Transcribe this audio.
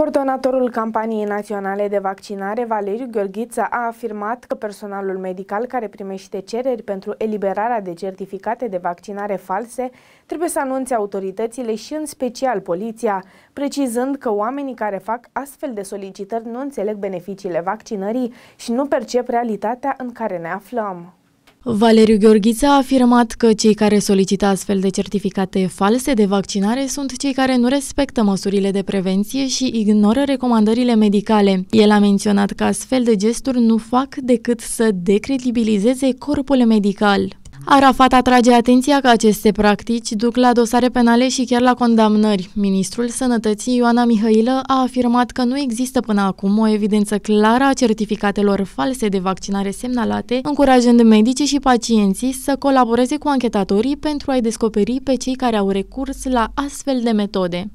Coordonatorul campaniei naționale de vaccinare, Valeriu Gheorghiță, a afirmat că personalul medical care primește cereri pentru eliberarea de certificate de vaccinare false trebuie să anunțe autoritățile și în special poliția, precizând că oamenii care fac astfel de solicitări nu înțeleg beneficiile vaccinării și nu percep realitatea în care ne aflăm. Valeriu Gheorghiță a afirmat că cei care solicită astfel de certificate false de vaccinare sunt cei care nu respectă măsurile de prevenție și ignoră recomandările medicale. El a menționat că astfel de gesturi nu fac decât să decredibilizeze corpul medical. Arafat atrage atenția că aceste practici duc la dosare penale și chiar la condamnări. Ministrul Sănătății Ioana Mihailă a afirmat că nu există până acum o evidență clară a certificatelor false de vaccinare semnalate, încurajând medicii și pacienții să colaboreze cu anchetatorii pentru a-i descoperi pe cei care au recurs la astfel de metode.